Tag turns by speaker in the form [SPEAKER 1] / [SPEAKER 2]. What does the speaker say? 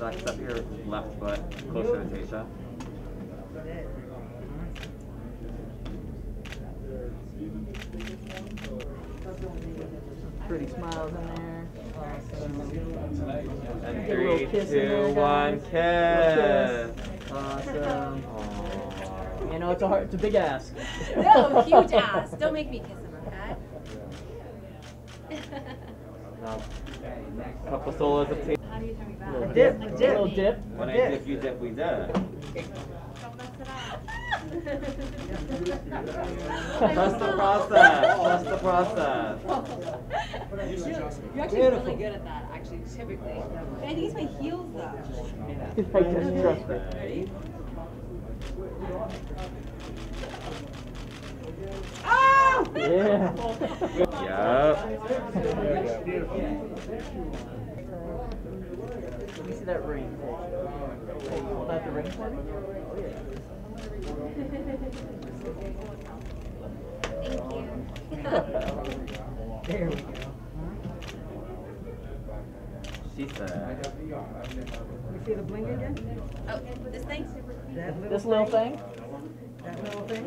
[SPEAKER 1] Zac, step your left foot closer to Tayshia.
[SPEAKER 2] Pretty smiles in there. Awesome.
[SPEAKER 1] And
[SPEAKER 2] Get a little
[SPEAKER 1] three,
[SPEAKER 2] kiss in there,
[SPEAKER 1] two, one,
[SPEAKER 2] guys.
[SPEAKER 1] kiss.
[SPEAKER 2] Awesome.
[SPEAKER 1] Aww.
[SPEAKER 2] You know, it's a hard, it's a big ask.
[SPEAKER 3] No, huge ass. Don't make me kiss him, okay?
[SPEAKER 1] Now, couple solos of Tayshia.
[SPEAKER 3] How do you turn me back?
[SPEAKER 2] Little
[SPEAKER 4] dip,
[SPEAKER 2] A
[SPEAKER 4] a dip.
[SPEAKER 2] little dip.
[SPEAKER 1] When I
[SPEAKER 4] Dip.
[SPEAKER 1] dip, you dip, we dip.
[SPEAKER 3] Don't mess it up.
[SPEAKER 1] Trust the process. Trust the process.
[SPEAKER 3] You're actually really good at that, actually, typically. I think it's my heels, though.
[SPEAKER 2] I just trust it.
[SPEAKER 1] Ready?
[SPEAKER 3] Oh!
[SPEAKER 2] Yeah.
[SPEAKER 1] Yep.
[SPEAKER 2] Let me see that ring. Hey, you hold out the ring for me?
[SPEAKER 3] Thank you.
[SPEAKER 2] There we go.
[SPEAKER 1] She said.
[SPEAKER 4] Let me see the bling again?
[SPEAKER 3] Oh, this thing?
[SPEAKER 4] That little
[SPEAKER 2] This little thing?
[SPEAKER 4] That little thing?